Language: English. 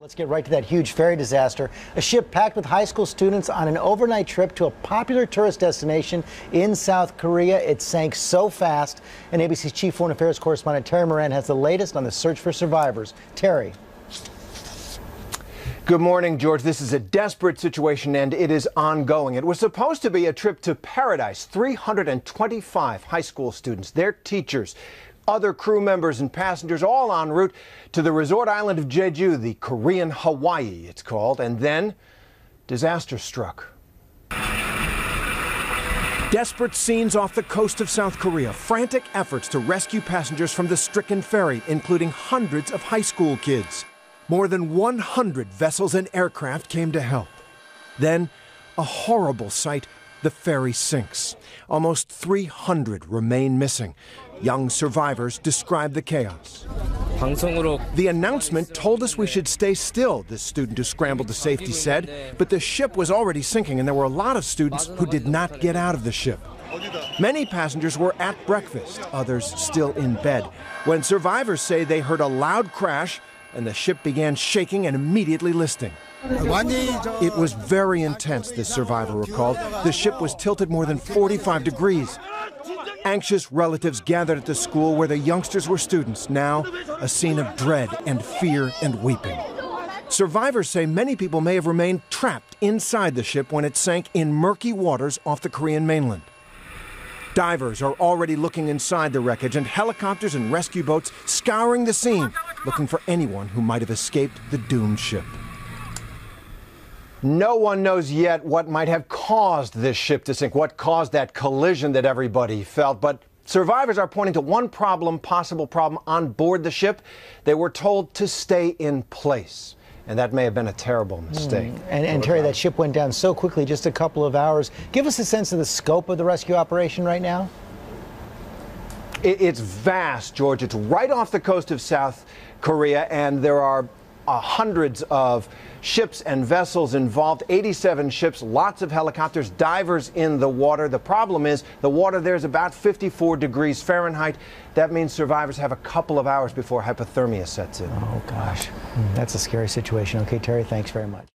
Let's get right to that huge ferry disaster. A ship packed with high school students on an overnight trip to a popular tourist destination in South Korea. It sank so fast. And ABC's chief foreign affairs correspondent Terry Moran has the latest on the search for survivors. Terry. Good morning, George. This is a desperate situation and it is ongoing. It was supposed to be a trip to paradise. 325 high school students, their teachers, other crew members and passengers all en route to the resort island of Jeju, the Korean Hawaii, it's called. And then disaster struck. Desperate scenes off the coast of South Korea, frantic efforts to rescue passengers from the stricken ferry, including hundreds of high school kids. More than 100 vessels and aircraft came to help. Then, a horrible sight the ferry sinks. Almost 300 remain missing. Young survivors describe the chaos. The announcement told us we should stay still, this student who scrambled to safety said, but the ship was already sinking and there were a lot of students who did not get out of the ship. Many passengers were at breakfast, others still in bed, when survivors say they heard a loud crash and the ship began shaking and immediately listing. It was very intense, this survivor recalled. The ship was tilted more than 45 degrees. Anxious relatives gathered at the school where the youngsters were students. Now, a scene of dread and fear and weeping. Survivors say many people may have remained trapped inside the ship when it sank in murky waters off the Korean mainland. Divers are already looking inside the wreckage, and helicopters and rescue boats scouring the scene, looking for anyone who might have escaped the doomed ship. No one knows yet what might have caused this ship to sink, what caused that collision that everybody felt. But survivors are pointing to one problem, possible problem on board the ship. They were told to stay in place. And that may have been a terrible mistake. Mm. And, and Terry, that ship went down so quickly, just a couple of hours. Give us a sense of the scope of the rescue operation right now. It's vast, George. It's right off the coast of South Korea, and there are uh, hundreds of ships and vessels involved, 87 ships, lots of helicopters, divers in the water. The problem is the water there is about 54 degrees Fahrenheit. That means survivors have a couple of hours before hypothermia sets in. Oh, gosh. That's a scary situation. Okay, Terry, thanks very much.